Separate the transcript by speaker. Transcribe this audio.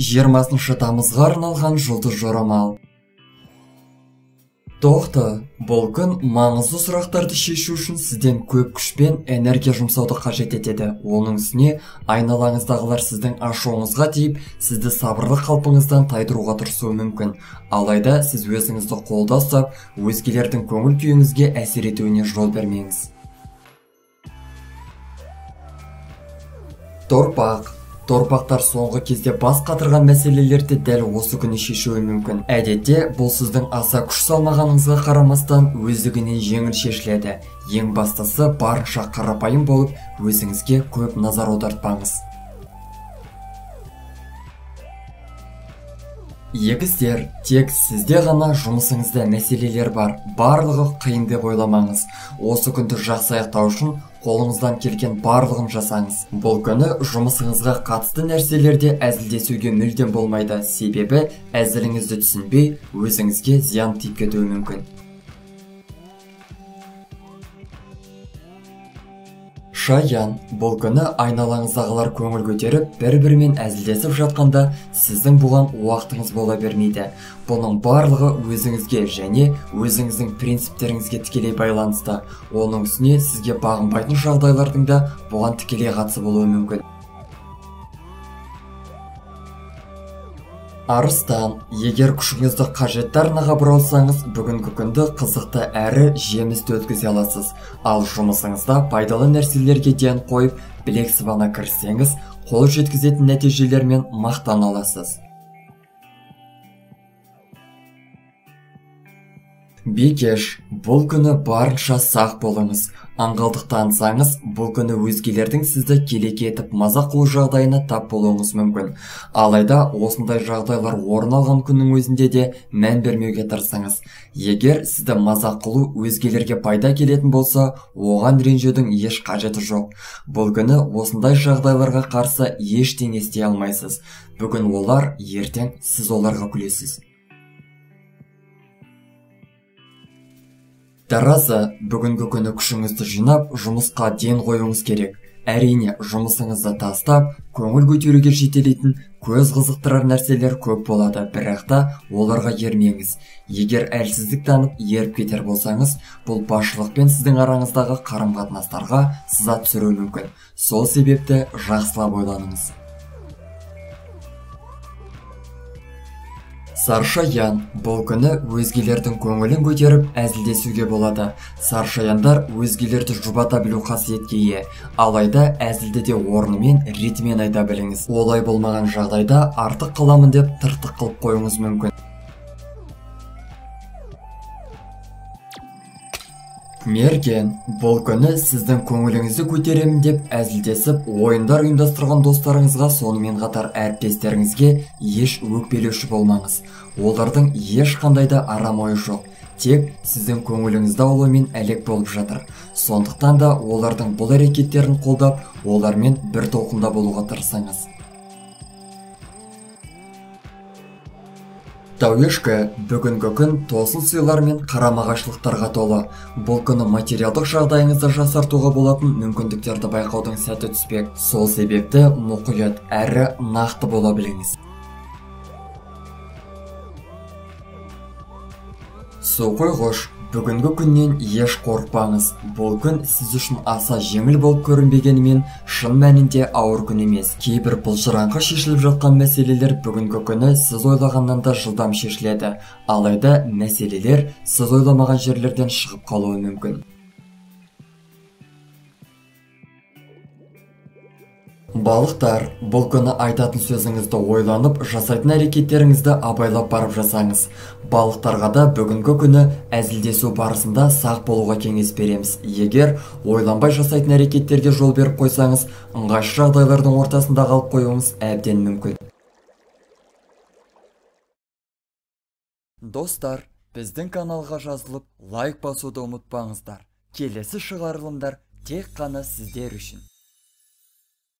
Speaker 1: 20 тамызға арналған жұлдыз жорамал. Тоқты бұл күн маңызды сұрақтарды шешу үшін сізден көп күш пен энергия жұмсауды қажет етеді. Оның үстіне айналаңыздағылар сіздің ашуыңызға тиіп сізді сабырлы қалпыңыздан тайдыруға тырысуы мүмкін. Алайда сіз өзіңізді қолда ұстап өзгелердің көңіл күйіңізге әсер етуіне жол бермеңіз. Торпақ. Торпақтар соңғы кезде бас қатырған мәселелерді дәл осы күні шешуі мүмкін. Әдетте бұл сіздің аса күш салмағаныңызға қарамастан өздігінен жеңіл шешіледі. Ең бастысы барынша қарапайым болып өзіңізге көп назар аудартпаңыз. Егіздер тек сізде ғана жұмысыңызда мәселелер бар. Барлығы қиын деп ойламаңыз. Осы күнді жақсы аяқтау үшін қолыңыздан келген барлығын жасаңыз. Бұл күні жұмысыңызға қатысты нәрселерде әзілдесуге мүлдем болмайды. Себебі әзіліңізді түсінбей өзіңізге зиян тиіп кетуі мүмкін. Шаян бұл күні айналаңыздағылар көңіл көтеріп бір бірімен әзілдесіп жатқанда сіздің бұған уақытыңыз бола бермейді. Бұның барлығы өзіңізге және өзіңіздің принциптеріңізге тікелей байланысты. Оның үстіне сізге бағынбайтын жағдайлардың да бұған тікелей қатысы болуы мүмкін. Арыстан егер күшіңізді қажетті арнаға бұралсаңыз бүгінгі күнді қызықты әрі жемісті өткізе аласыз. Ал жұмысыңызда пайдалы нәрселерге ден қойып білек сыбана кіріссеңіз қол жеткізетін нәтижелермен мақтана аласыз. Бикеш бұл күні барынша сақ болыңыз. Аңғалдық танысаңыз бұл күні өзгелердің сізді келеке етіп мазақ қылу жағдайына тап болуыңыз мүмкін. Алайда осындай жағдайлар орын алған күннің өзінде де мән бермеуге тырысыңыз. Егер сізді мазақ қылу өзгелерге пайда келетін болса оған ренжудің еш қажеті жоқ. Бұл күні осындай жағдайларға қарсы ештеңе істей алмайсыз. Бүгін олар ертең сіз оларға күлесіз. Таразы бүгінгі күні күшіңізді жинап жұмысқа ден қоюыңыз керек. Әрине жұмысыңызды тастап көңіл көтеруге жетелейтін көз қызықтырар нәрселер көп болады. Бірақ та оларға ермеңіз. Егер әлсіздік танып еріп кетер болсаңыз бұл басшылық пен сіздің араңыздағы қарым қатынастарға сыза түсіруі мүмкін. Сол себепті жақсылап ойланыңыз. Саршаян. Бұл күні өзгелердің көңілін көтеріп әзілдесуге болады. Саршаяндар өзгелерді жұбата білу қасиетке ие. Алайда әзілді де орнымен ретімен айта біліңіз. Олай болмаған жағдайда артық қыламын деп тыртық қылып қоюыңыз мүмкін. Мерген бұл күні сіздің көңіліңізді көтеремін деп әзілдесіп ойындар ұйымдастырған достарыңызға сонымен қатар әріптестеріңізге еш өкпелеуші болмаңыз. Олардың ешқандай да арам ойы жоқ. Тек сіздің көңіліңізді аулаумен әлек болып жатыр. Сондықтан да олардың бұл әрекеттерін қолдап олармен бір толқында болуға тырысыңыз. Тауешкі бүгінгі күн тосын сыйлар мен қарама қайшылықтарға толы. Бұл күні материалдық жағдайыңызды жақсартуға болатын мүмкіндіктерді байқаудың сәті түспек. Сол себепті мұқият әрі нақты бола біліңіз. Су қойғыш. Бүгінгі күннен еш қорықпаңыз. Бұл күн сіз үшін аса жеңіл болып көрінбегенімен шын мәнінде ауыр күн емес. Кейбір бұлжыраңқы шешіліп жатқан мәселелер бүгінгі күні сіз ойлағаннан да жылдам шешіледі. Алайда мәселелер сіз ойламаған жерлерден шығып қалуы мүмкін. Балықтар бұл күні айтатын сөзіңізді ойланып жасайтын әрекеттеріңізді абайлап барып жасаңыз. Балықтарға да бүгінгі күні әзілдесу барысында сақ болуға кеңес береміз. Егер ойланбай жасайтын әрекеттерге жол беріп қойсаңыз ыңғайсыз жағдайлардың ортасында қалып қоюыңыз әбден мүмкін. Достар біздің каналға жазылып лайк басуды ұмытпаңыздар. Келесі шығарылымдар тек қана сіздер үшін.